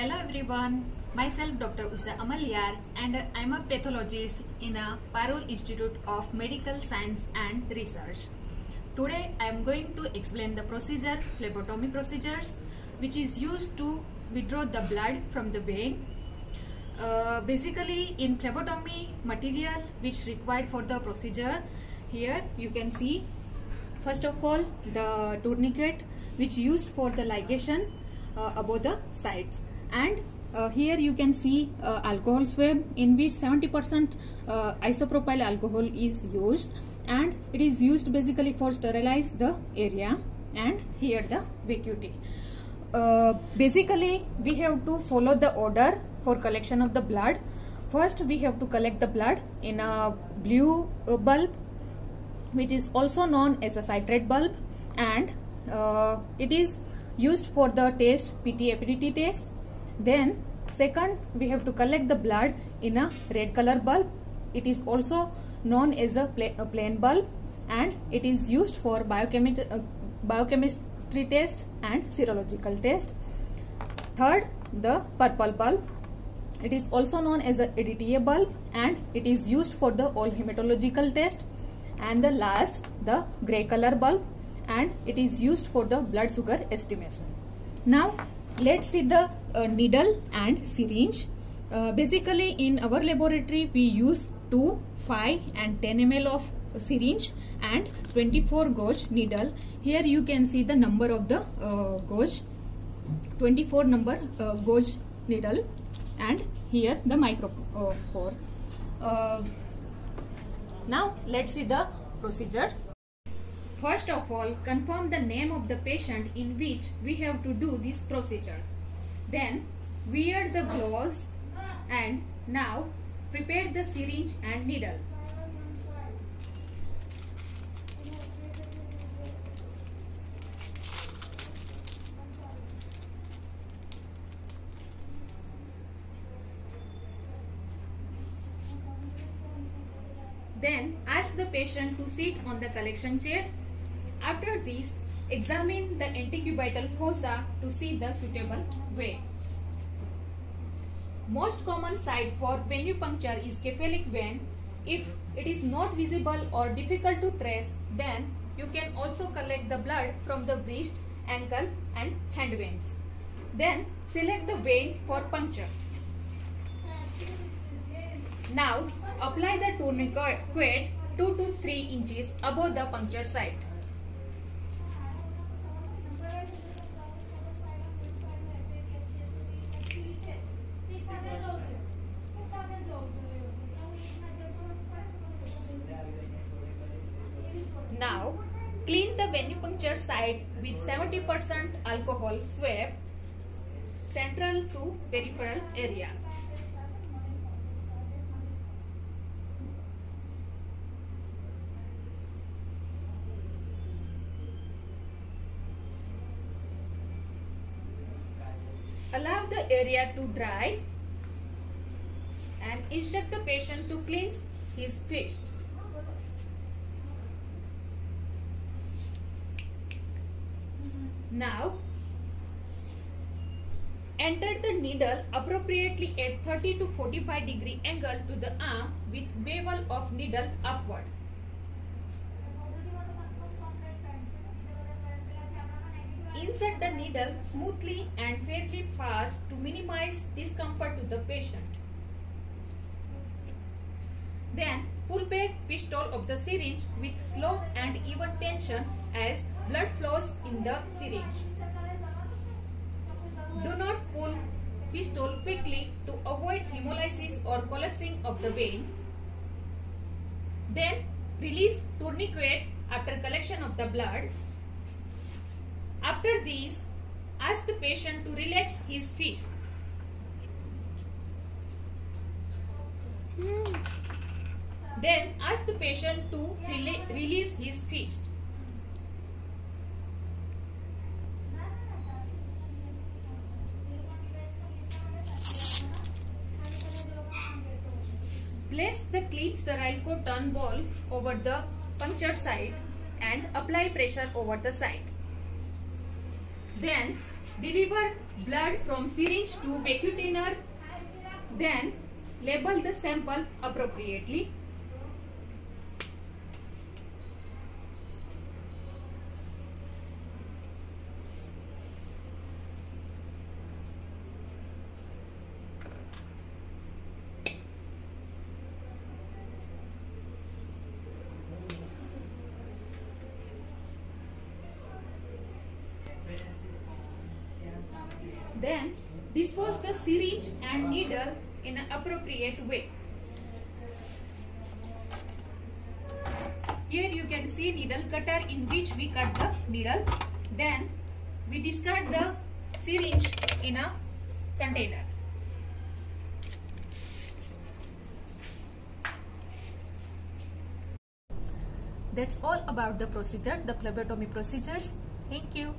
Hello everyone, myself Dr. Usha Amaliyar and I am a pathologist in a Parul Institute of Medical Science and Research. Today I am going to explain the procedure, phlebotomy procedures which is used to withdraw the blood from the vein. Uh, basically in phlebotomy material which required for the procedure here you can see first of all the tourniquet which used for the ligation uh, above the sides and uh, here you can see uh, alcohol swab in which 70% uh, isopropyl alcohol is used and it is used basically for sterilize the area and here the vacuity. Uh, basically we have to follow the order for collection of the blood. First we have to collect the blood in a blue uh, bulb which is also known as a citrate bulb and uh, it is used for the test PT avidity test then second we have to collect the blood in a red color bulb. It is also known as a, a plain bulb and it is used for biochemistry, uh, biochemistry test and serological test. Third the purple bulb. It is also known as a EDTA bulb and it is used for the all hematological test and the last the gray color bulb and it is used for the blood sugar estimation. Now let's see the uh, needle and syringe. Uh, basically in our laboratory we use 2, 5 and 10 ml of syringe and 24 gauge needle. Here you can see the number of the uh, gauge 24 number uh, gauge needle and here the micropore. Uh, now let's see the procedure. First of all, confirm the name of the patient in which we have to do this procedure. Then, wear the gloves and now prepare the syringe and needle. Then ask the patient to sit on the collection chair. After this, examine the antecubital fossa to see the suitable way. Most common site for venipuncture is cephalic vein. If it is not visible or difficult to trace, then you can also collect the blood from the wrist, ankle and hand veins. Then select the vein for puncture. Now apply the tourniquet 2 to 3 inches above the puncture site. Clean the venipuncture site with 70% alcohol swab central to peripheral area. Allow the area to dry and instruct the patient to cleanse his fist. Now, enter the needle appropriately at 30 to 45 degree angle to the arm with bevel of needle upward. Insert the needle smoothly and fairly fast to minimize discomfort to the patient. Then pull back pistol of the syringe with slow and even tension as blood flows in the syringe. Do not pull pistol quickly to avoid hemolysis or collapsing of the vein. Then release tourniquet after collection of the blood. After this, ask the patient to relax his fist. Then ask the patient to release his fist. Place the clean sterile cotton ball over the punctured site and apply pressure over the site. Then deliver blood from syringe to vacutainer. Then label the sample appropriately. Then dispose the syringe and needle in an appropriate way. Here you can see needle cutter in which we cut the needle. Then we discard the syringe in a container. That's all about the procedure, the phlebotomy procedures. Thank you.